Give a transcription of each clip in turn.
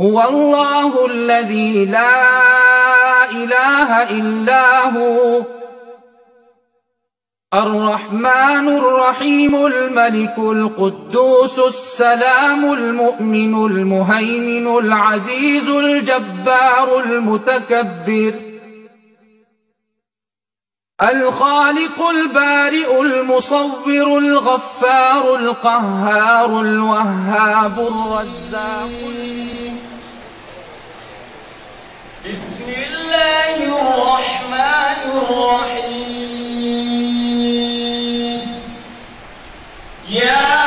هو الله الذي لا إله إلا هو. الرحمن الرحيم الملك القدوس السلام المؤمن المهيمن العزيز الجبار المتكبر الخالق البارئ المصور الغفار القهار الوهاب الرزاق بسم الله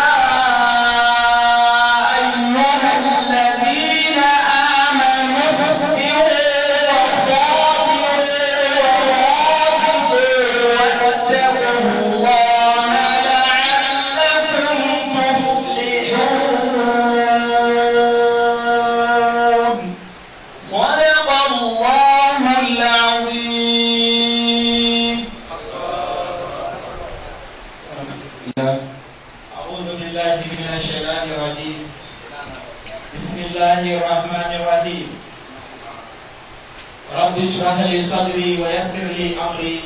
اشرح لي صدري ويسر لي أمري.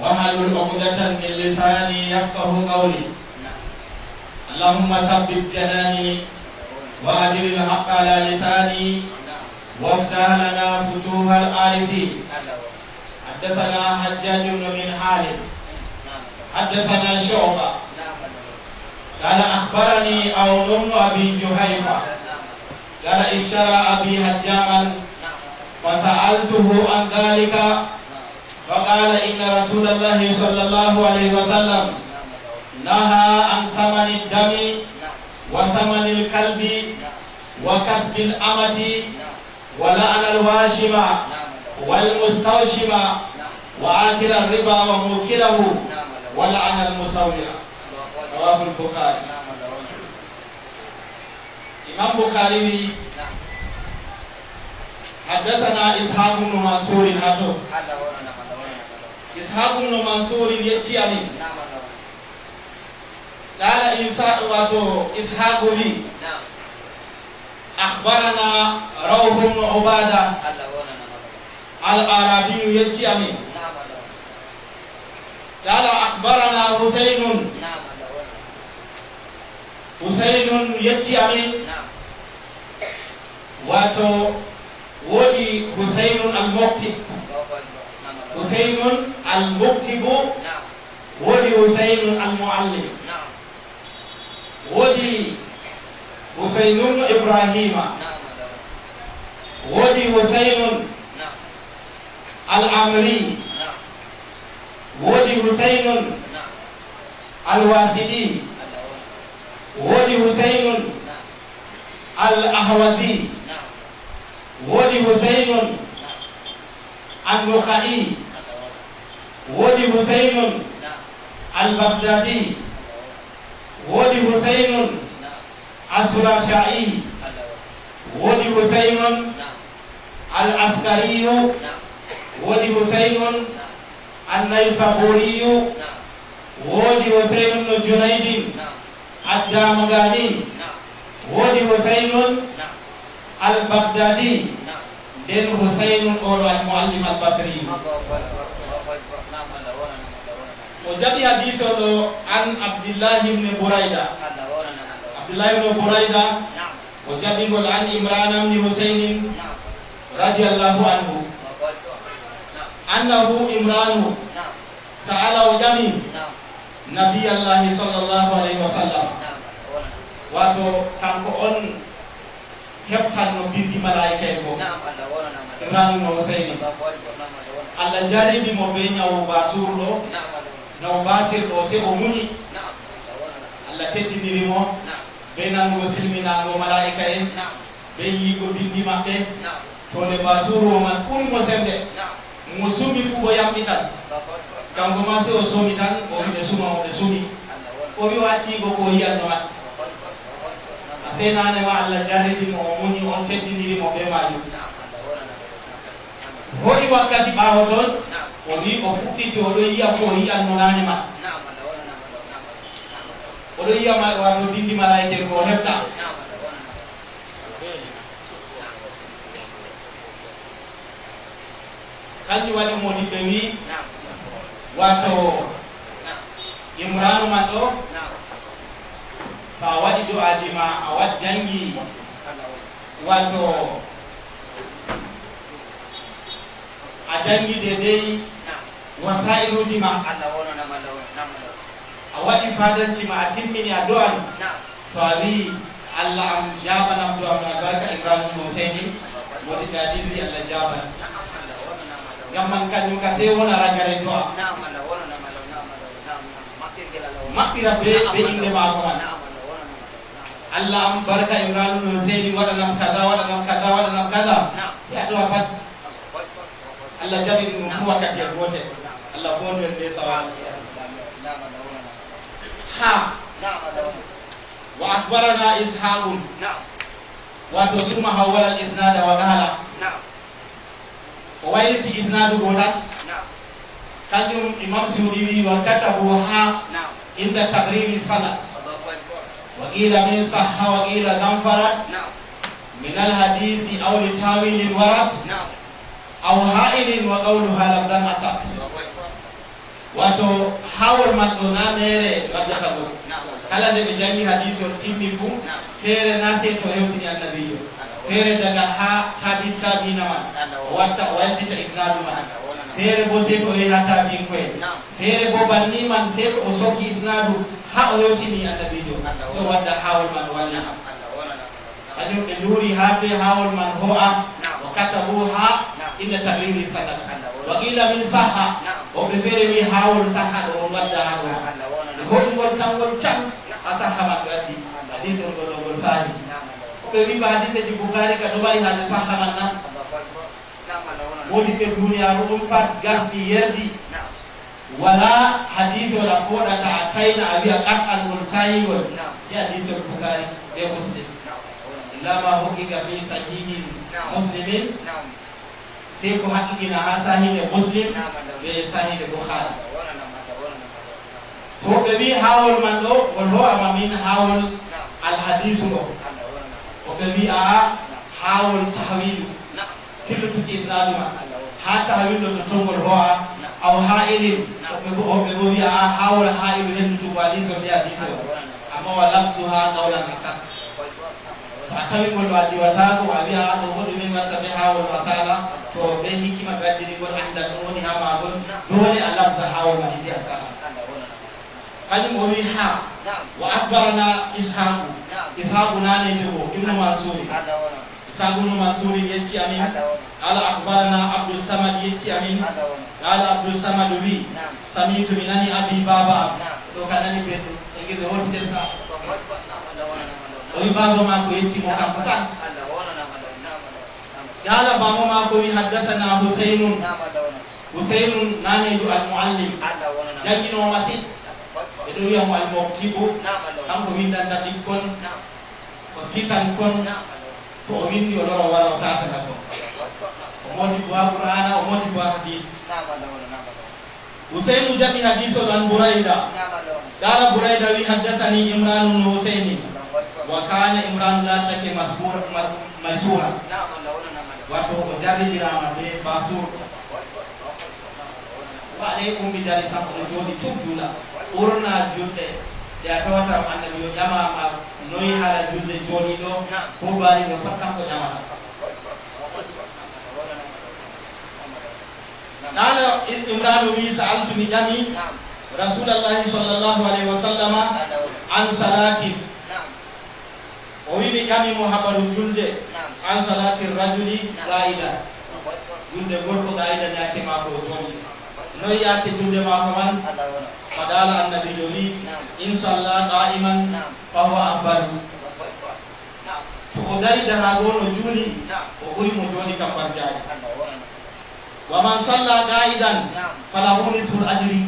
واحلل عقدة من لساني يفقه قولي. اللهم ثبت جناني وأدر الحق على لساني وافتح لنا فتوح العارفين. حدثنا حجاج بن من حالب حدثنا شعبة. قال أخبرني أولم أبي جهيفة قال إشترى أبي هجاما فسألته عن ذلك فقال إن رسول الله صلى الله عليه وسلم نهى عن ثمن الدم وثمن الكلب وكسب الأمة ولعن الواشم والمستوشم وآكل الربا وموكله ولعن المصور رواه البخاري. إمام بخاري حدثنا إسحاق بن منصور أتو. إسحاق بن منصور يأتي عليه قال إنسان واتو إسحاق لي. أخبرنا روح بن عبادة. الأعرابي يأتي عليه قال أخبرنا حسين. حسين يأتي عليه واتو حسين المكتب. حسين المكتب. ودي حسين المعلم. ودي حسين بن إبراهيم. ودي حسين العمري ودي حسين الواسدي ودي حسين الأهوزي ودي حسين النخعي ودي حسين البغدادي ودي حسين السلاشعي ودي حسين العسكري ودي حسين النيسابوري ودي حسين بن جنيد الدامغاني ودي حسين البغدادی للحسین اور المعلم البصری تو جب یہ حدیث ہو ان عبداللہ ابن برائدہ عبداللہ ابن برائدہ وہ جب يقول عن عمران بن حسین رضی اللہ عنہ انه عمران سأل وجميع نبی اللہ صلی اللہ علیہ malaika en ko? Ranno seyni allah jarinimo ɓe ñawo basurɗo nawo basirɗo se o muñi. Allah teddinirimo ɓe nango silminago malaika en ɓe yiigo bindi maɓɓe. Tode basuru o man ɓurimo sembe. Mo sumi fuu o yamɓitan kanko ma se o somi tan o wiɓe suma oɓe sumi. O wiwa tiigo ko yiyatno man. seenaane ma allah jarridimo o muñi on teddinirimo ɓe majum hoɗi wakkati ɓaawo toon o wi o fuɗɗiti oɗo yiya ko o yiyannonaane ma oɗo yiyama wato bindi malayikel ko o hefta kanjum waɗi modi ɓe wi wato imranu man ɗo to a waɗi du'aji ma a wat jangi. Wato a jangi daidai wasa'iluji ma. A waɗi fadanci ma a timmini a du'an to a allah am jabanam du'a ma barka ibrahim moseini modi dadiri allah jaban ngam man kañum ka sewona ragare du'a. Maɓɓira be be inde Allah an barka Imran ibn Husayn waɗannan kaza waɗannan kaza waɗannan kaza. Sai a dawa fat. Allah jabi mu kuwa ka tiyar bote Allah fon da dai sawa. Ha. Wa akbarana ishaqun. Wato suma hawala isnad wa qala wa waylati isnadu bolat kanjum imam suyudi wa katabu ha inda tagriri salat. وقيل من صح وقيل ذنفرت من الحديث أو لتاويل ورد أو هائل وقولها لم ذنست wato hawol man ɗo na mere waddata ɗum kala nde ɓe jangi hadise on timmi fuu feere na sey to hewtini annabiyo. Fere daga ha tabin tabina man watta o waddita isnadu ma feere bo sey to o yehi ha tabin koye feere bo banni man sey to o soggi isnadu ha o yewtini annabijo so wadda hawol man walla kañum ɓe duuri ha toye hawol man ho'a o katabu ha. Inna tabiri sanat wa qila min saha woɓɓe feere wi hawol saha ɗo on wadda ha ɗo e hoɗugol kangol can ha saha man waddi hadise on ɗo ɗogol sahi woɓɓe wiba hadiseji bukari ka ɗo mari haade saha man na wodi ɓe duniyaru ɗum pat gasɗi yerdi wala hadise wala foɗata a tayna a wiya ɗaɓɓal ngol sahigol si hadise ol bukari ɓe muslim illa ma hokkiga fi sahihin muslimin sai ko haƙiƙina ha sahibe muslim be sahibe bukhari to ɓe wi hawol man ɗo won ho'ama min hawol alhadisu o ɓe wi a hawol tahwilu كل في إسلامها حتى هيلو تتوم الهواء أو هائل وبيبوبيا حاول هائل هن تباليس وبيا ديسو أما ولبسها قولا حسن atami ko do adi wata ko abi a do ko dum ma tabe hawul masala to be hikima badiri ko anda no ni ha ma gon dole Allah sa hawul ma dia sala ani mo ha. Wa akbarana ishaq ishaq na ne ko ibnu mansur. Ishaqu ibnu mansuri yetti amin qala akbarana abdussamad yetti amin qala abdussamad wi samitu mi nani abi baba am ɗo ka nani ɓe egiɓe hoti nder sa o wi baba mako yettimo kanko tan qala baba mako wi haddasana husaynun husaynun nanejo almuallim janginowo masin ɓe ɗo wiya mo almoktibo kanko windanta ɓikkon ko fitan kon ko o windi o ɗon o wara o satana ko o modi bo hadis usaynu burayda gara burayda wi haddathani wa kana imranu la take maysura wato basur waɗay ummi dari sappo no jooɗi tugdula ya tawata annabi yo ƴamama noyi haala julde joni ɗo ko baali ɗo pat kanko ƴamata qala imranu wi sa'altu mi ƴami rasulallahi sallllahu alayhi wa sallama an salatin o wi mi ƴamimo habaru julde an salati rajuli gaida. Julde gorko gaida ñake mako o joni. noy yaake julde mako man fadala annabijo wi inchallah qaiman fahuwa ahbaru to o dari dana no juuli o ɓuri mo jooɗi kam barjaari wa man salla qaidan falahu nisful ajri.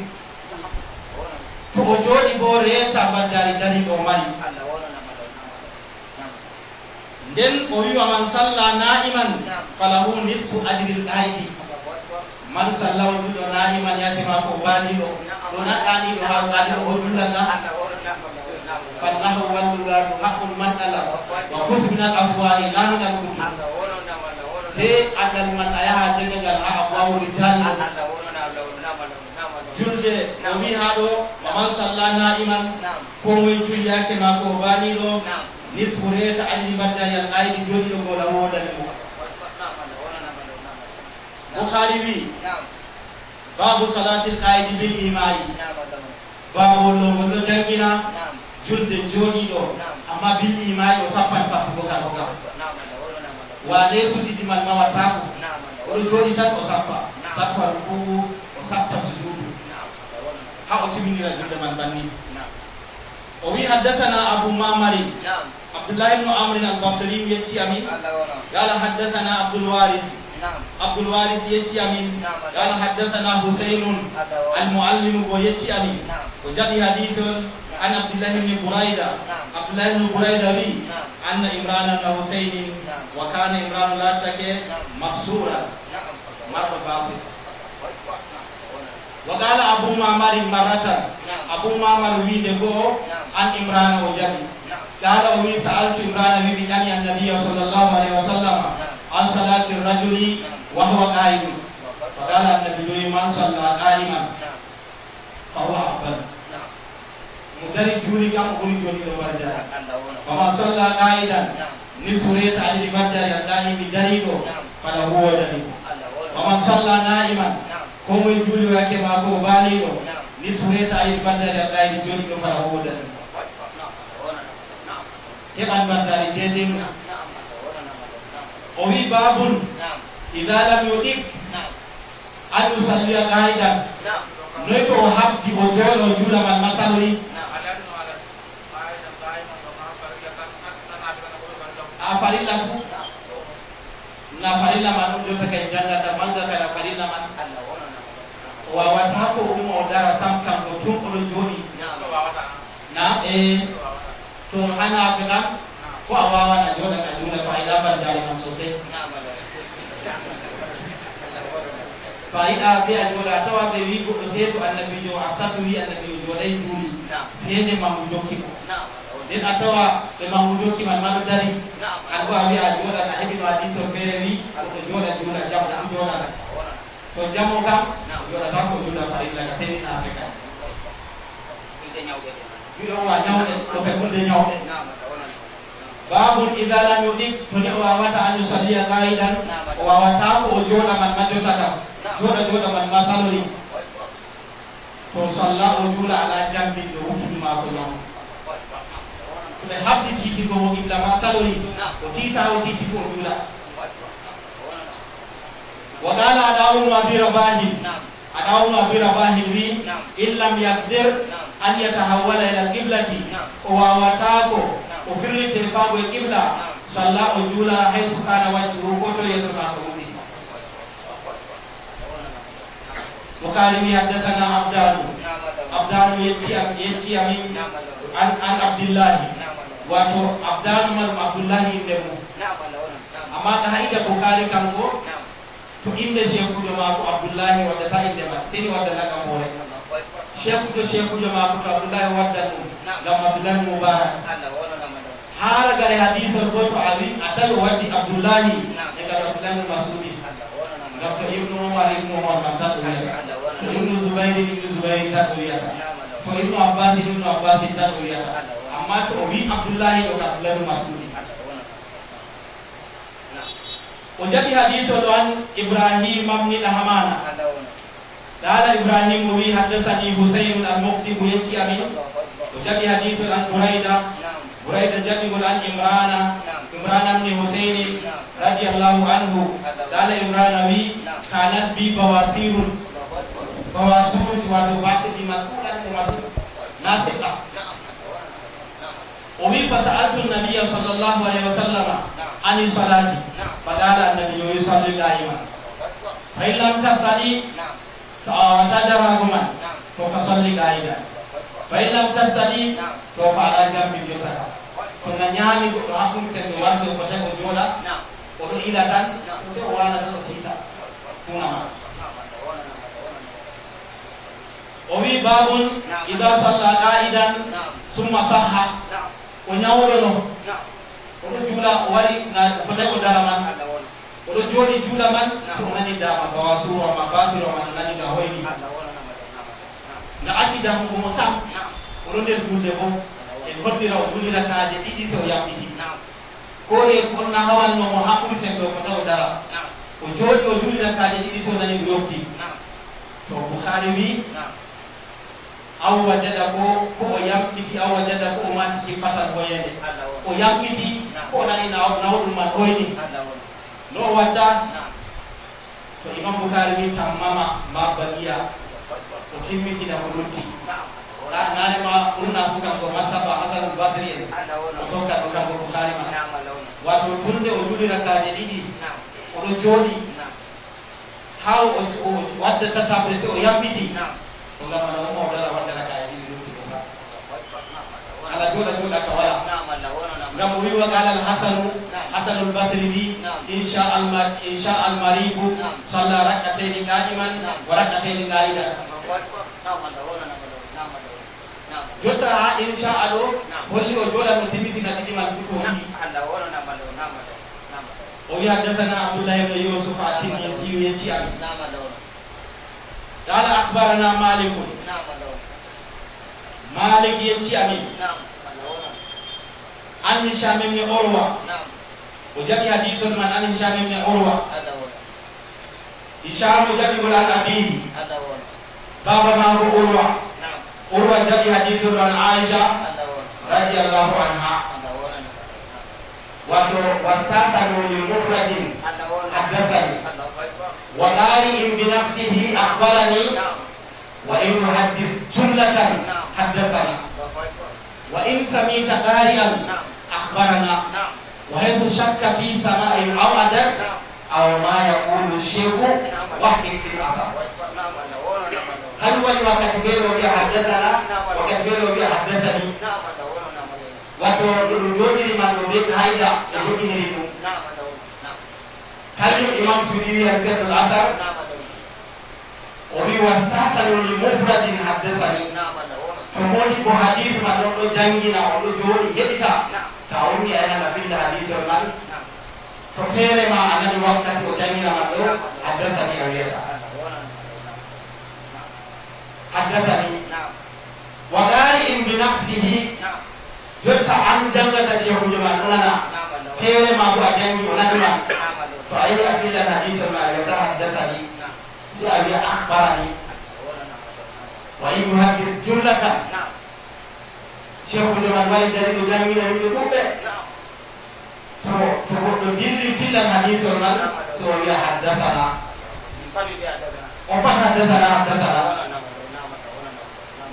To o jooɗi bo reeta barjaari dari o mari. Nden o wiwa man salla naiman falahu nisfu ajri l qaidi man sallawu ɗo naani man yatima ko waaliɗo ɗo naɗɗaani ɗo haa waaliɗo o ɗullanga fannahu wallugaaru haqqun manɗala wa kusminal afwaani laanugal kutu sey anndal man a yaha jegegal haa afwawu ritali julde o wi haa ɗo wa man salla naiman ko moye juliyaake ma ko waaliɗo nisfu reeta aɗiɗi mbaddayal ayɗi jooɗiɗo goola woodani mo bukhari wi babu salatin kaidi bil imani babu lo lo jangina julde joni do amma bil imani o sappa sappa ko ka ka wa lesu didi mal mawata ko o do joni tan o sappa sappa ruku o sappa sujudu ha o timini la julde man banni o wi haddathana abu mamari عبد الله بن عمرو البصري يتي امين قال حدثنا عبد الوارث. Allah wona na ha o timinira julde man banni Naam o wi haddasana abu mamari Naam abdullah ibnu amrin albasri yetti amin Allah wona qala haddasana abdulwaris Naam abdulwaris yetti amin Naam. qala haddasana husaynun Allah wona almuallimu bo yetti amin Naam o jaɓi hadisol an abdillahi ibni bourayda Naam. abdillahi ibnu bourayda wi Naam. anna imrana bna husaynin Naam. wa kana imranu lattake Naam. mabsura Naam marɗo basi Naam wa qala abu mamari marratan Naam. abu mamar winde goo Naam. an imrana o jaɓi Naam قال ومن سألت إمران بن أبي النبي صلى الله عليه وسلم عن صلاة الرجل وهو قائم. فقال النبي من صلى قائما. فهو أفضل مدري جولي كم أقول جولي لو برجع Allah wona ومن صلى قائدا. Naam نصف ريت أجر بدر القائم دريكو فله Allah wona ومن صلى نائما. كم جولي وكما هو بالغو Naam نصف ريت أجر بدر القائم جولي فله ودريكو Naam wona Naam كم بدر جدين Naam Allah wona na Allah وفي باب إذا لم يطيق أن يصلي قائدا jooɗo juula man masalori a farilla fu na farilla man ɗum jota kay jangata manga kada farilla man wawata ko umma o dara sam kanko tun oɗo jooɗi na e to hanafe kam wa wa na jo da kan da fa'ida ban da man Nah fa'ida sai a jola ta wa be wi ko sai to annabi jo afsatu wi annabi jo dai Nah. sai ne ma mu Nah. den atawa e ma mu jokki man ma dari Nah. wa wi a jola na hebi no hadisi o fere wi an ko jola jola jamda am jola ko jamo kam Nah. ta ko jola fa'ida sai na afeka Yo wa nyaw e to be ko de nyaw e babun idha lam yudib toni o wawata an yusalliya qaidan o wawata ko o joɗa man ma jottaka joɗa joɗa man ma to salla o juula ala jambin ɗo wutuduma ko ñaw ɓe habdi titirgo mo qibla ma salori o tiita o tiiti fo o juula wa qala aɗawunu abi rabahin aɗawunu abi rabahin wi in lam yakdir an yatahawala ila alqiblati. O wawatako ufirli te fago qibla salla o jula hay haythu kana wajhu ko to yeso mako musi bukhari mi hadathana abdan abdan yati yati yetti amin an an abdullah wato abdan mal abdullah ibn mu. Amma ka haida bukhari kan kango to inde jama'a ko abdullah wadda ta inde ma sai wadda mole more. Shekujo shekujo jama'a ko abdullah wadda dum gam abdullah mubarak. har gare hadisar goto ali atal wadi abdullahi. Daga abdullahi masudi. Dr ibnu umar ibnu umar kan ta duriya to ibnu zubairi ibnu Zubair ta duriya to ibnu abbas ibnu abbas ta duriya amma to wi abdullahi daga abdullahi masudi. O jaɓi hadiso ɗo an ibrahima bni hamana dala ibrahima wi haddasani husainu al muktibu yecci amin. O jaɓi hadiso ɗan bourayda Buraidah jami'ul an imrana Imran amni Husaini radhiyallahu anhu Dala imrana wi Khanat bi bawasirun. Bawasirun Wadu basi di matulan Nasib lah. Umi fasa'atu Nabi sallallahu alaihi wasallam Ani salati Fadala Nabi Yusallu da'iman Fa'ilam tas tadi Ta'ara sadar aguman Fa'asalli da'iman Baiklah kita to fa ala jambi jota konna nyami go hakun sen do wando fata go jola o ilatan, ila tan se wala tan tita funa babun idha salla qa'idan summa sahha. O nyawdo no jula wari na fata go darama o jodi jula man so nani ga nga acci damugo mo sam oɗo nder julde bo en hoddira o julira kaaje ɗiɗi so o yamɓiti Naam. ko e onna hawannomo ha ɓuri sen o fota o dara o jooɗi o julira kaaje ɗiɗi so nani o yofti to bukhari wi. Aw wajada ko ko o yamɓiti aw wajada ko o matiki fatal Allah o yamɓiti ko o nani naw- nawɗum man hoyni no o watta to imam bukhari wi tammama ma baqiya to timmiti na hulutti nanema ɓurna fu kanko masaba hasan basri en o tokka ɗo kanko buharima wato tunde o julirakaje ɗiɗi oɗo jooɗi ha o waddata tabre se o yambiti o gamana o waddana waddanakaje ɗiɗi lutti ɗo ala jooɗa jooɗa wala Allah insha almaribu Naam. salla rakatayni qa'iman Naam. wa rakatayni qa'ida Naam. Allah wala. Naam. Naam. Naam. jotta ha insha aɗo Naam. holli o jooɗa no timmitina ɗiɗi man fu to yiɗi Allah wala. Naam. Naam. Naam. o wi haddasana abdoullah ibne yusuf atinisi yetti am Naam. Allah wala. qala akhbarana malikun Naam. Allah wala. malik yetti amin Naam. Allah wala. عن هشام بن عروة. نعم. وجابي حديث من عن هشام بن عروة. هشام وجابي ولا نبي بابا ما هو عروة. نعم. عروة جابي حديث من عائشة رضي الله عنها. واستاسروا لمفرد حدثني. وقال ان بنفسه أخبرني. وإن محدث جملة. حدثني وإن سميت قارئا. أخبرنا نعم. وهذا شك في سماء عودت نعم. أو ما يقول الشيخ نعم. وحي في الأصل هل هو وقد قالوا بي حدثنا وقد قالوا بي حدثني وتقول اليوم لما نبيت هيدا. يقول لي نعم. هل الإمام سوري يكتب الأثر؟ وبي واستحسن لمفرد حدثني. تقول بحديث ما نقول جنجنا ونقول جولي هيدا نعم. An jangata shehujo man o nana Naam. Allah wala. feere ma bo a jangi o nani ma Naam. Allah to a yehi a fillan hadisol ma a wiyata haddasani Naam. si a wiya akhbarani Allah wala. Naam. wa in yuhaddis jumlatan Naam. Allah wala. Naam.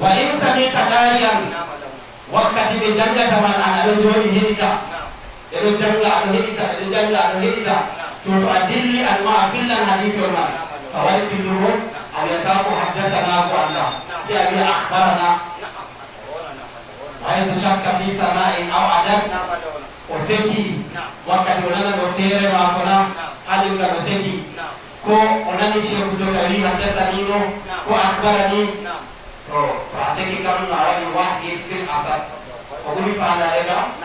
wa in samita qari'an Naam. Allah. wakkati ɓe jangata man an aɗo jooɗi heɗita Naam. eɗo janga aɗo heɗita eɗo janga aɗo heɗita to to a dilli an ma a fillan hadisol man a waɗi fillugo a wiyata ko haddasana ko allah si a wiya akhbarana Naam. Allah wala. Naam. Allah wala. wa haythu shakka fi sama'in aw adat Naam. Allah wala. o seki Naam. wakkati o nana ɗo feere mako na haɗimga ɗo seki Naam. ko o nani cheikhu joga wi haddasanino ko akhbarani Naam. to to a seki kam a waɗi wahid fil asad o ɓuri fandade kam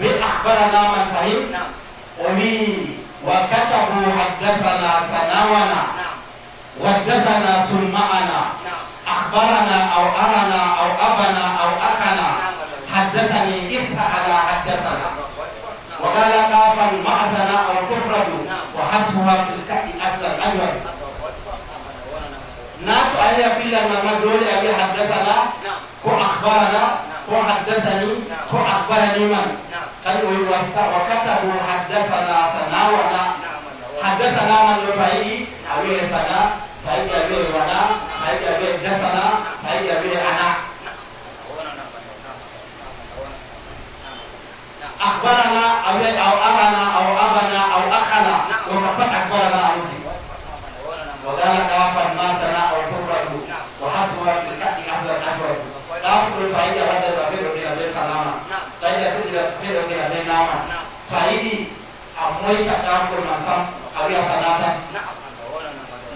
be akhbarana man fahim Naam. o wi wa katabu haddasana sanawana Naam. waddasana suma'ana Naam. أخبرنا أو أرنا أو أبنا أو أخنا. حدثني إسحى على حدثنا. وقال قافا معزنا أو تفرد. وحسبها في الكأ أصلا أجر ناتو أهي في لما دول أبي حدثنا كو أخبرنا كو حدثني كو أخبرني من قال وكتبوا حدثنا سناونا حدثنا من يفعلي أبي فنا فأيدي أبي ونا فأيدي أبي دسنا فأيدي أبي أنا أخبرنا أو أرنا أو أبنا أو أخنا. وكفت أخبرنا kule faidi ya wanda za fero kila beka nama faidi ya kule fero kila beka nama faidi amoita kafu na sam awi afanata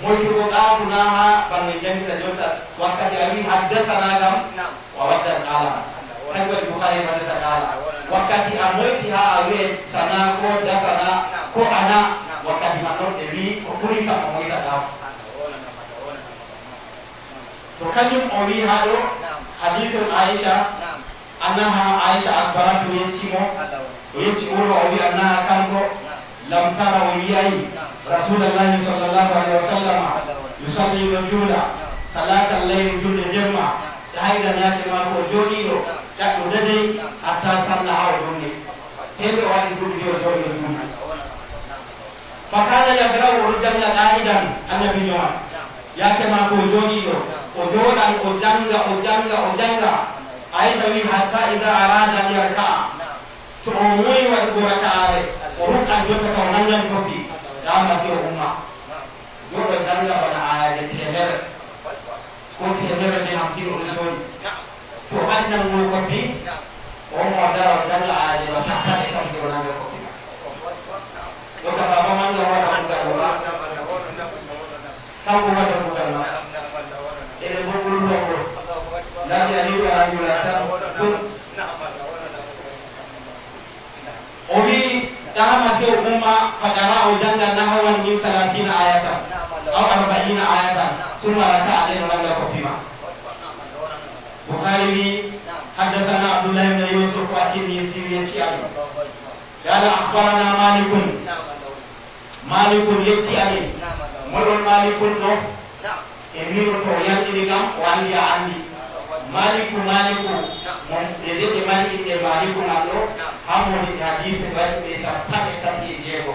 moitu ko kafu na ha bani jengi la jota wakati awi haddasa na adam wa wadda kala haikuwa kibukari wadda kala wakati amoiti ha awi sana ko dasana ko ana wakati manote wi ko kurika amoita kafu to kanyum hado, نعم hadisul aicha نعم annaha aicha akbaratu yeccimo الله o yecci urwa o wi annaha kanko lam tara o yiyayi rasulallahi sallllahu alayhi wa sallama yusalli o juula salata leyli julde jemma e haydan yake ma ko jooɗiɗo ƴaɗɗo dede hatta salla ha o dumni tede o waɗi وجودا قدنجا قدنجا قدنجا أي سوي حتى إذا أراد أن يركع تعومي وتقرك عليه وركع جوتك ونجم كبي لا مسير أمة جودا جنجا بنا عاد تهمر كنت تهمر بهمسين أولون تؤدى من كبي وما دار جنجا عاد وشكا إتمنى ونجم كبي Lo que acabamos de hablar, lo que acabamos de hablar, ladi aliɓe anjula tan ɗum o wi dama se o umma fajara o janga nahawan min talasina ayatan aw arbaina ayatan summa raka'a nden o nanga koppi ma bukhari wi حدثنا عبد الله بن يوسف والترمذي يتي علي قال اخبرنا مالك مالك يتي علي مولون مالك دو emiro to yaltini kam o andi a andi maliku maliku mon e deɗe maliki ɗe maliku nan ɗo ha moni ɗe hadise waɗi ɓe sappanɗe tati e jeego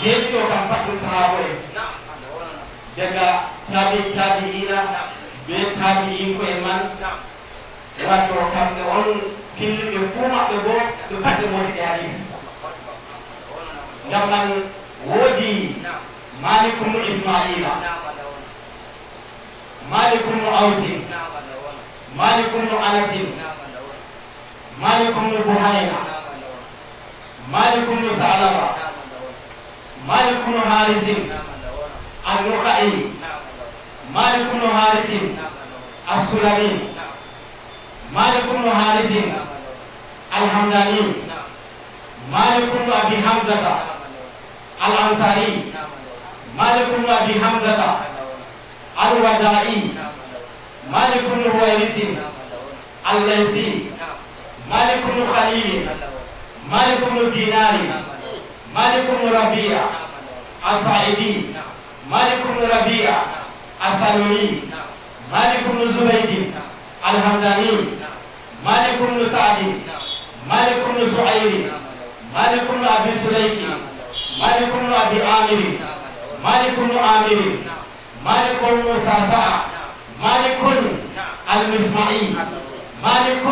jeeɗiɗo kam patɗo sahabo en daga tabi tabiina be tabiinko e man wato kamɓe on fillirɓe fuu maɓɓe bo ɓe patɓe moni ɗe hadise ngam man woodi malik bnu ismaila malik bnu ausin malik bnu anasin malik bnu buhayna malik bnu salaba malik bnu harisin النخعي مالك بن حارث السلمي مالك بن حارث الحمداني مالك بن أبي حمزة الأنصاري مالك بن أبي حمزة الودائي مالك بن هويرث الليثي مالك بن خليل مالك بن دينار مالك بن ربيع الصعيدي مالك بن ربيع السلولي مالك بن زبيد الحمداني مالك بن سعد مالك بن سعيد مالك بن ابي سليك مالك بن ابي عامر مالك بن عامر مالك بن ساسع مالك المسمعي مالك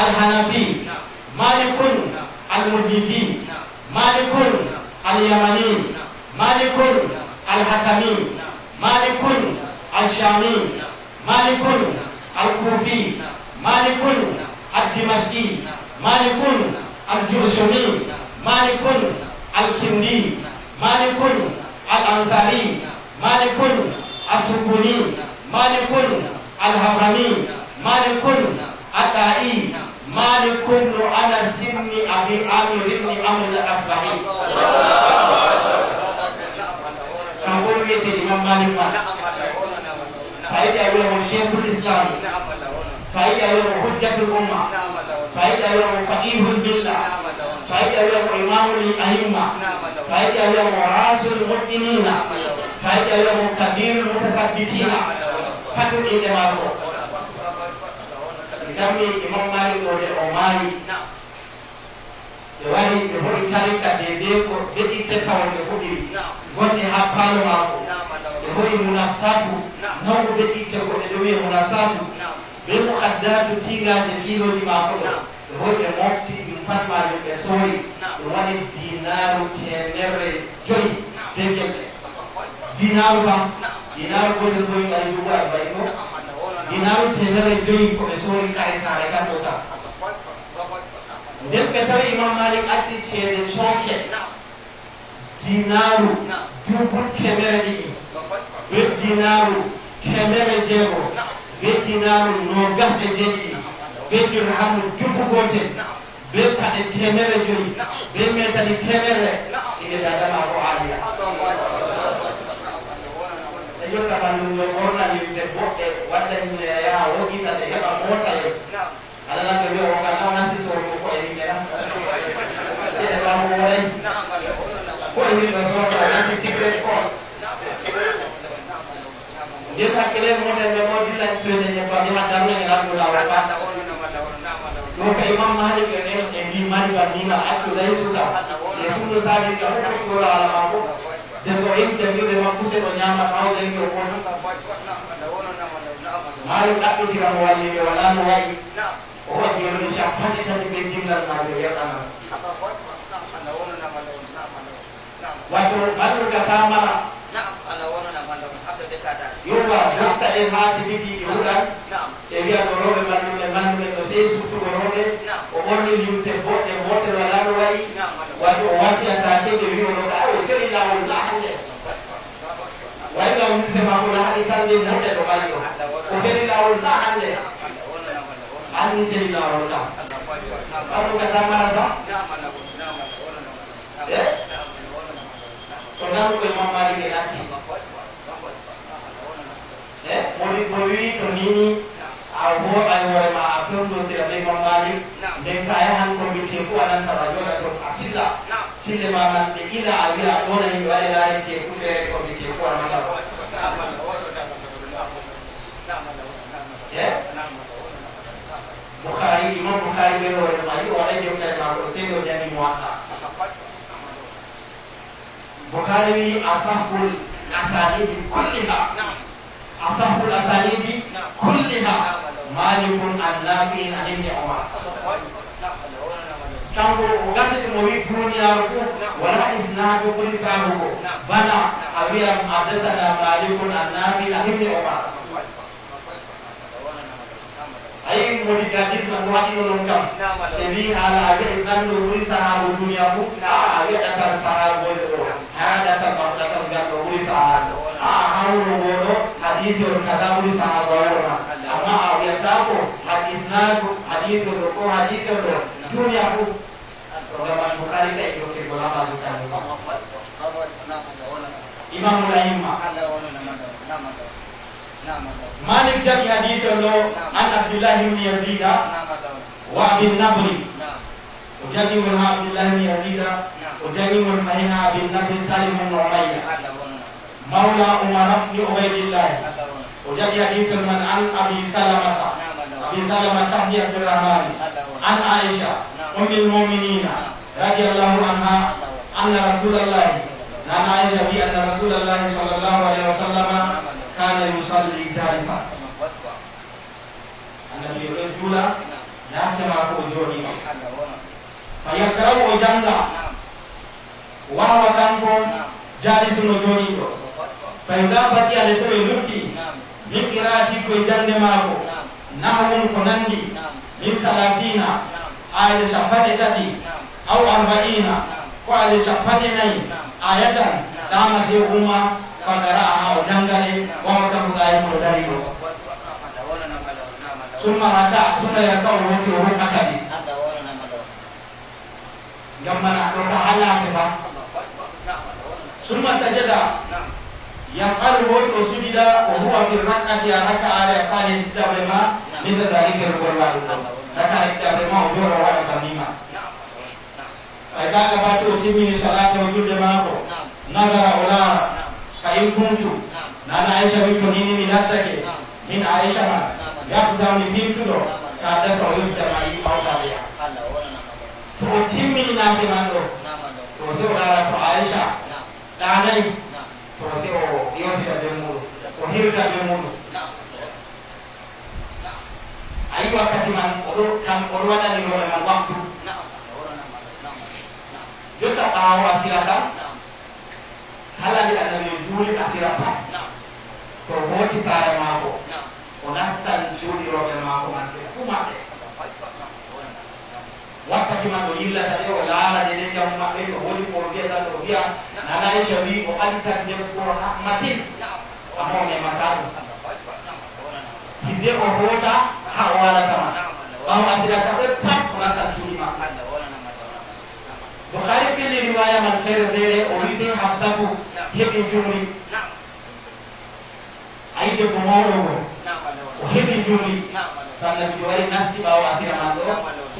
الحنفي مالك المديجي مالك اليمني مالك الحكمي مالك الشامي مالك الكوفي مالك الدمشقي مالك الجرشمي مالك الكندي مالك الأنصاري. مالكون السبوني مالكون الهبراني مالكون التائي مالكون على سن أبي عامر بن عمرو الاصبحي كمقول بيت الامام مالك فايدة يوم الشيخ الإسلام. فايدة يوم حجة الأمة. فايدة يوم فقيه الملة. فايدة يوم إمام الأئمة. فايدة يوم رأس المؤمنين. ha ƴawe mum kabirul mutasabitina pat inɗe maako. Jammi imam malik o de o maayi ɓe wari ɓe hoɗi tarika dede ko deɗitte beɗitteta ɓe fuɗiri. Gonɗe ha paalo maako. Ɓe hoɗi munassatu nawko deɗitte goɗɗe ɗo wiye munassatu be muhaddatu tigaje fiiloji maako ɗo. Ɓe hoɗi ɓe mofti ɗum pat majum ɓe soori. Ɓe waɗi dinaru temerre joyi be gelɗe dinaru fa dinaru ko den boy ngal duwa ar bay ko dinaru tenere joyi ko be sori ka sare ka to ta den ka tawi imam malik atti cede sonke dinaru dubu tenere ɗiɗi be dinaru tenere jeego be dinaru nogas e jeeɗiɗi be dirhamu dubu gotel be kaɗe tenere joyi be metaɗi tenere ine dadama ko aliya yo kaman no gorna limse boɗɗe wadda himɓe yaha woɗita ɓe heɓa mota en aɗa nanga wi o kam on asi sorgo koye himɓe na seɗe kam woray koye himɓe sorgo on asi sigret kon nden hakkile moɗel ɓe mo dillan soyde ñebbam yaha darne en andu lawa fa ɗo ka imam malik en en mbi mari ba mbima accu lay suka e suudu salinga fo fotigoɗo ala mako debbo inta wiwde makkuset o ñama ɓawɗe wi o wona. Maali ɗaɓɓitira mo walli ɓe wala mo wayi o waɗi joni capanɗe tati ɓe dimlal maɓe yerɗana wato ɓallurgatama yowa dotta en ha sibitiɗi huɗan ɓe wiya ɗo rowɓe malluɓe malluɓe ɗo sey suttugo rowɓe o ɓorni limse boɗɗe gotel walano wayi wato o wartirata keɓe wiyonoɗa o seri lawol na hande wayi gam huse mako na haɗi tanɗe note ɗo ɓayo o seri lawol na hande anni seri lawol na anugata marasa e ko nanuɓe mamari ge nati e mo wi to ni aw bo ay wore ma a fewtotira ɓe imam malik nden ka yahan ko mbitte ku anantama joɗa ɗon a silla sille ma manɗe ila a wiya ɗona yimɓe waɗe laari teku feere ko mbitte ku anantama bukhari imam bukhari ɓe hoore ma yi waɗa deftere mako sey o jani mowaɗɗa bukhari wi asahul asanidi kulliha. Asahul asanidi kulliha. مالك pun نافع عن ابن عمر tango ogande mo wi duniya ko wala isnadu ko lisabu bana abiya hadathana malikun an nafi an umar ay mo di gadis man wa ino non kam e bi ala abi isnadu ko lisabu duniya ko abi atar sahabu ko hada ta baqatan gaddo a hawru wono hadisol kaza ɓuri sahaba worma amma a wiyatako had isnadu hadisol ɗo ko hadisol ɗo duniya fo programme bouhari tawi jokkirgolama butani imamul aimma malik jaɓi hadisol ɗo an abdoullahi ibne yazida wa abin nabri o jaɓimol ha abdoullahi ibne yazida o jaɓimol fahin ha abin nabri salim ibne Maula Umar bin Ubaidillah. Wajadi hadis man an Abi Salamah. Abi Salamah bin Abdul Rahman. An Aisyah ummul mu'minin radhiyallahu anha anna Rasulullah An Aisyah bi anna Rasulullah sallallahu alaihi wasallam kana yusalli jalsa. Anna bi rajula la ya, kama kujuni. Fayakrau janda. Wa wa tanqum jalisun junido. fa iza baqi ala to muti min qira'ati ko jande mako nahmun ko nandi min 30 aya shafade tadi aw 40 ko aya shafade nai ayatan dama sai kuma faqara'a o jangale wa mutam dai ko dari ko summa hata sunna ya kawo wuce wurin akadi gamma na ko ta Allah fa summa sajada yafalu woti o sujida o huwa fi rakati a raka ale a sali ɗiɗaɓre ma min da dalikere golwaɗu ɗo raka ɗiɗaɓre ma o joro o waɗa bannima ay kaga bati o timmini salate o julde maako nagara o laara fa in kuntu nana aicha wi to nini mi lattake min aicha torosi o dia da demmuɗo o hirga demmuɗo ayo wakkati man orang kam oɗo di hoore man waktu jotta ɓaawo halal sira kam halande annabi juuli saya sira pat to hooti saare maako o nastan juuɗiroɓe wakati magoyilla tayo laala de den mwa ma holi kuongea za kuongea na na isha bi ko alita ne ko masin amma ne mataru hinde ko hota ha wala kama ba masira ka be pat masta tuni ma bukhari fili riwaya man khair zere ulisi wise hafsabu yake jumri aide ko hiki o hebi jumri tan na jumri nasti ba asira ma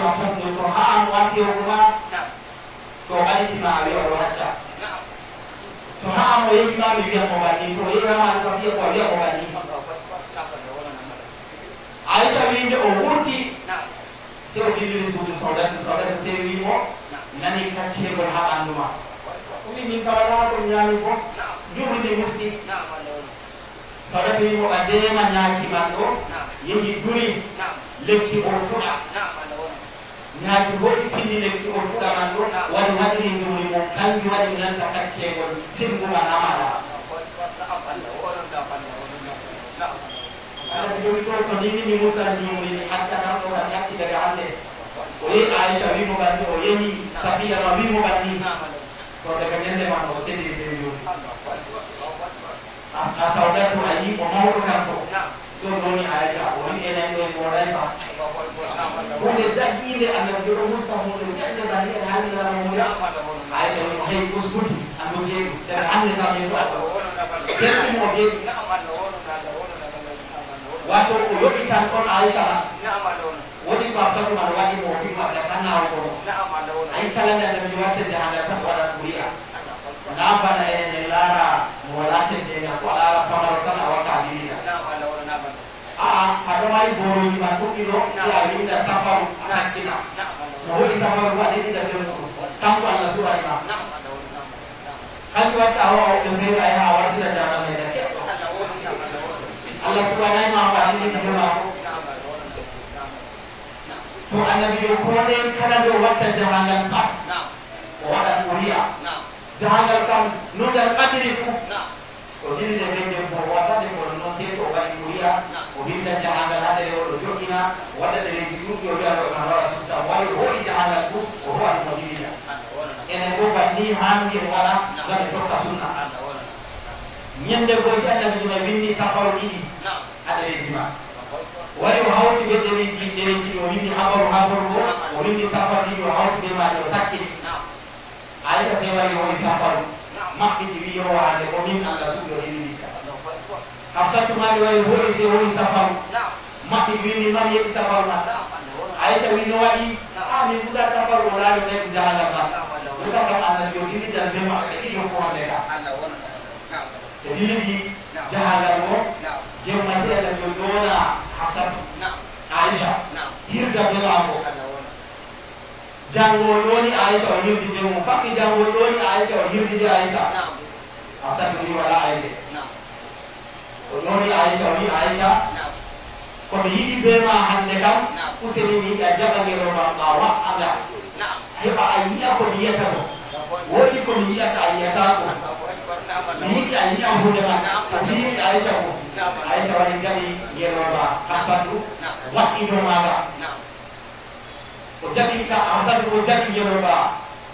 يعصم القرآن وآخرهما كغالتما ويعرجا فها ويجمع بيقواني فهي ما سبيق ويقواني عائشة بنت أبوتي sai o dili suudu sodati sodati sewi mo nani kaccegol ha ɓandu ma ɗumi min kawalaha ɗum ñaami fo juhudi musti sodati wimo ɓa deema ñaaki man ɗo yehi duri lekki o fuɗa pinni lekki o fuɗa man ɗo wani waɗiri jumri mo kanjum waɗi nanta kaccegol sirguma namaɗa jogi to to nini musala jumrini jumri ni hacca tan ɗo kan yacci daga hande o yehi aicha wimo banni o yehi safiya ma wimo banni to daga ñande man o seɗi ɓe jumri a sawdatu a yi o mawɗo kanko so doni aicha o wi enen ɗo en moɗay fa وللذين أن يجروا مصطفى وكأن ذلك هل لهم يعقل عايش المحيط اسكت المجيب تنعل لهم يعقل كيف المجيب wato koyo ita kon aisha. Wani ba sabu ma wani mo fi ma da kana ko ai kala da da wata da hada ta fara kuriya na bana ne lara. Mo lati ne na ko ala fara jama'i boro ba ko kilo sira ni da safaru asakina na wani safaru ba ni da jama'i tan ko Allah sura ina kan ba ta hawa ko ne ai hawa da jama'a mai da ke Allah subhanahu wa ta'ala ni da jama'a to annabi yo ko ne kana do wata jahangal ka wa da kuriya jahangal ka no da qadri fu to din ne ne ko wata ne ko no sai to ba kuriya وممن جعل هذا لرجوعنا ولد للجنود وجعل كهرباء ستا والهول جعل وهو المدينة ene ko banni hange wala ngam tokka sunna nyande go si annabi dina winni safaru didi ada le jima wari o hawti be de liji de liji o winni habaru habaru go o winni safaru didi o hawti be ma do sakki ayi ka sey wari o safaru makkiti wi yo wa de o min Allah subhanahu wa ta'ala maɓɓiti wi min mam yeɓi safaru ma aisha wi no waɗi a min fuɗa safaru o laari tawi jahangal ma wota kam allah yo ɗiɗiɗan be maɓɓe ɓe ɗiɗi fof hande ka ɓe ɗiɗiɗi jahangal o jemma sai allah yo ɗona hafsatu aisha o hirdide mum fakki jangol ɗoni aicha o hirdide aicha asati wi wala ayde ونوني عائشة وني عائشة كون يدي بما عندكم وسلمي أجاب لي ربا قاوة أنا هبا أيها كون يتمو ودي كون يتا أيتاكو يدي أيها هنا ويدي عائشة عائشة وني جاني لي ربا قصدو وقت ماذا وجدت أمسك وجدت لي ربا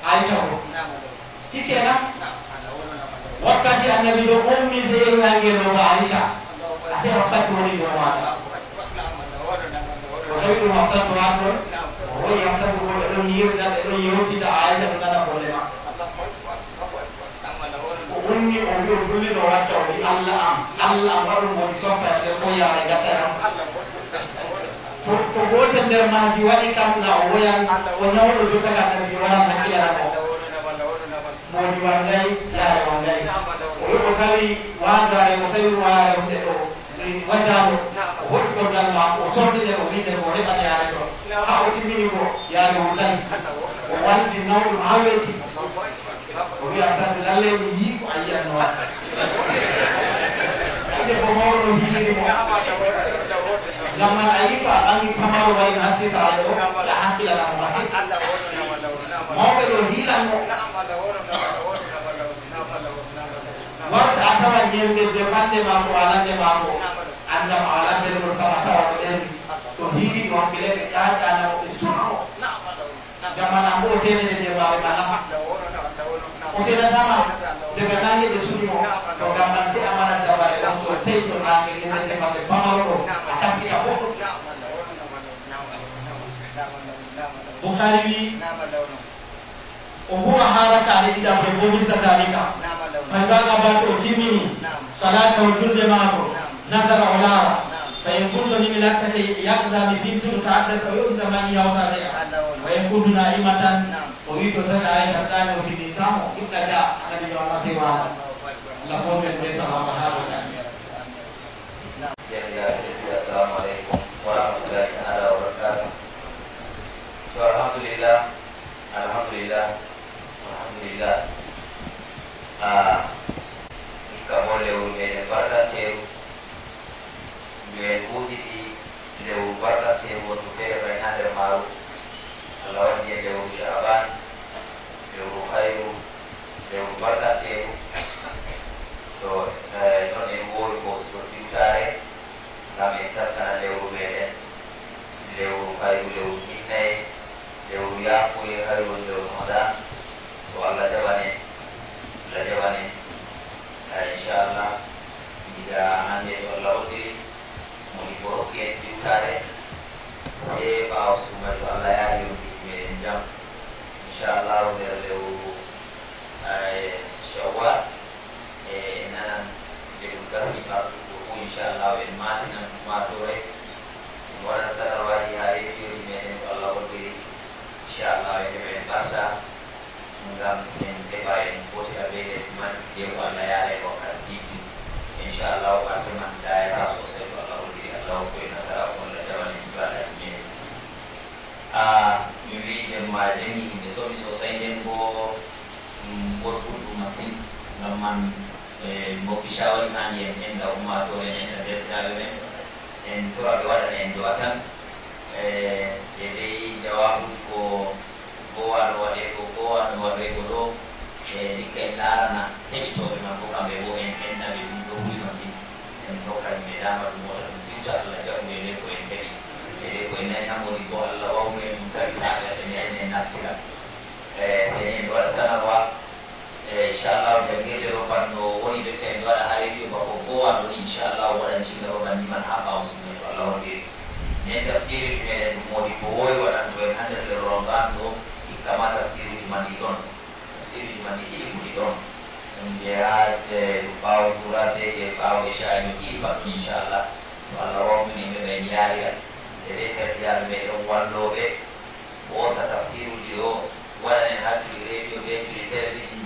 عائشة شكرا ha ɗon o woyi hafsatu ko ɓe ɗon yirda ɓe ɗon yewtida aicha ɗo nana bolle ma o ummi o wi o dullino watta o wi allah am allah am waɗum woni soppa ɓe ko yaare gattaram to to gotel nder maji waɗi kam na o woyan o ñawɗo jotaga annabi jo wanan hakkilana o wajibanai larawandai oyo ko tawi wandare ko tawi waare wonde ɗo wajamo o hoɗɗodalma o sordine o winde ko reɓat yaare ɗo ha o timmini ko yaare o tan o wandi nawɗum ha weeti o wiya tan lalle mi yii ko a yiyatno debbo mawɗo hiinimo ngam man a yii to a ɓangi pamaro waɗi ha sisa ala ɗo sa hakkilanamo masin mawɓe ɗo hiilanmo Once after I gave them the Fande Mako, Alande Mako, and the Alande Rosamata of them, to he won't be let the God and of his tomorrow. The Manambo said in the Marana, Osenama, the Gananga is Sumo, the Gamansi Amana Dabar, also take your hand and give them the Pamako, a Kaspia Boko. Bukhari, Ohua Haraka, and the Gomis Tatarika. Fangaga bato o timmini salata o julde maako nadara o laara fa en kunto nimi lattake yakda mi pintuɗo ta addata o yoɗudama i yawtade wa en kuntu na ima tan o wi to tan aicha ɗani entzua doazen, entzua eh, jedei jawabu goa roareko goa roareko ro. Eh, rike larana tebi chobe ma koka bebo en enda be un do wima si en koka me dama du mora du sin chatu la chatu me leko en tebi me leko en nai hamo alla wa ume mutari la ne ne eh se ne doa sana insha Allah da ne da roban no woni da ta ngara hare ba ko ko wa no insha Allah wadan ci da roban man ha ba usu ne Allah wani ne tafsiri ne da modi ko wai wadan to handa da roban no kama tafsiri ni man don tafsiri ni man ni ni don ngeate lupau surate ke pau isha ni ki ba insha Allah Allah wani ne da ni ya vedete a tirare meglio quando è cosa tafsiri di o guarda nel radio di radio vedi di television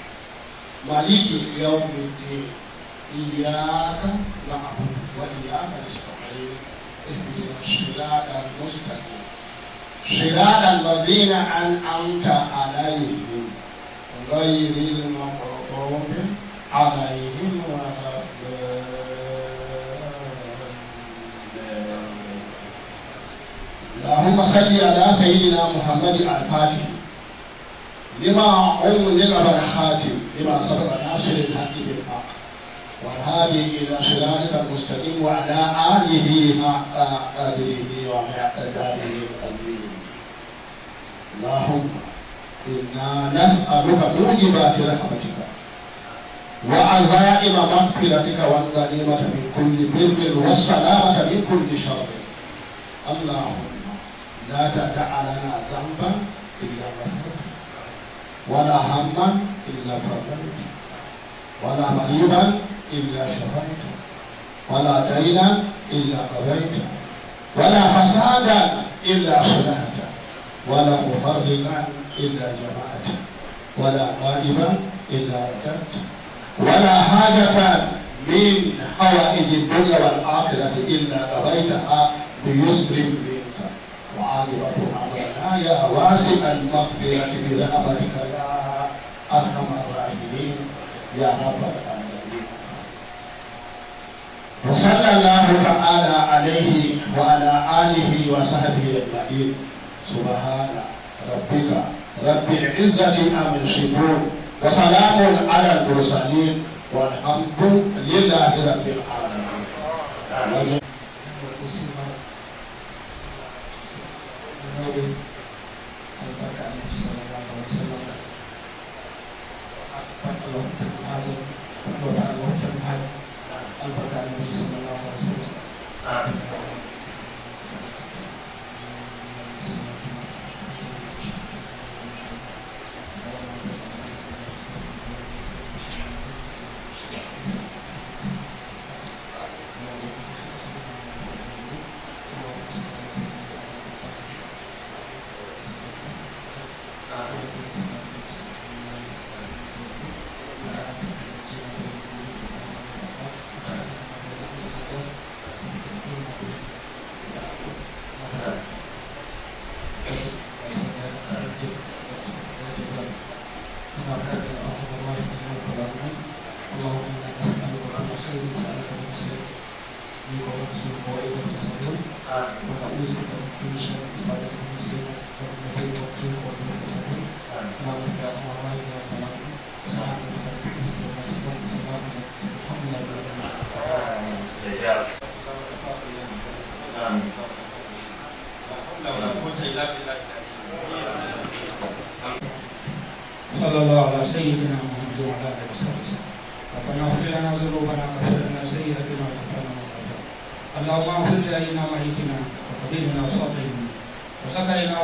مالك يوم الدين. إياك نعبد وإياك نستعين. اهدنا الصراط المستقيم. صراط الذين أنعمت عليهم غير المغضوب عليهم ولا اللهم صل على سيدنا محمد الفاتح. لما أملك بالخاتم لما سبق ناصر الحق بالحق والهادي إلى صراطك المستقيم وعلى آله حق قدره ومقداره العظيم اللهم إنا نسألك موجبات رحمتك وعزائم مغفرتك والغنيمة من كل بر والسلامة من كل شر. اللهم لا تدع لنا ذنبا إلا غفرته. ولا هما إلا فرجته ولا مريضا إلا شفيته ولا دينا إلا قضيته ولا فسادا إلا صلحته ولا مفرقا إلا جماعته ولا غائبا إلا رددته ولا حاجة من حوائج الدنيا والآخرة إلا قضيتها بيسر منك أمرنا يا واسع المغفرة برحمتك يا أرحم الراحمين. يا رب العالمين. وصلى الله تعالى عليه وعلى آله وصحبه أجمعين. سبحان ربك رب العزة عما يصفون. وسلام على المرسلين. والحمد لله رب العالمين. natin ang pagkain sa mga pangsalang at pagkakalong ng ating pagkakalong صلى الله على سيدنا محمد وعلى اله وصحبه وسلم ربنا اغفر لنا ذنوبنا وكفر لنا سيئاتنا وكفرنا وغفرنا اللهم اغفر وكبيرنا وصغيرنا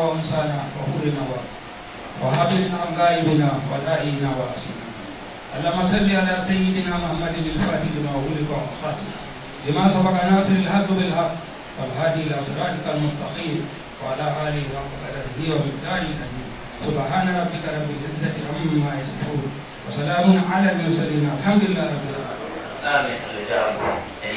وذكرنا وانثانا وحورنا وهابلنا وغائبنا ودائنا واسنا. اللهم صل على سيدنا محمد الفاتح لما أغلق والخاتم لما سبق ناصر الحق بالحق. والهادي إلى صراطك المستقيم. وعلى آله وقدره ومقداره العظيم سبحان ربك رب العزة عما يصفون. وسلام على المرسلين. الحمد لله رب العالمين. آمين. الإجابة أن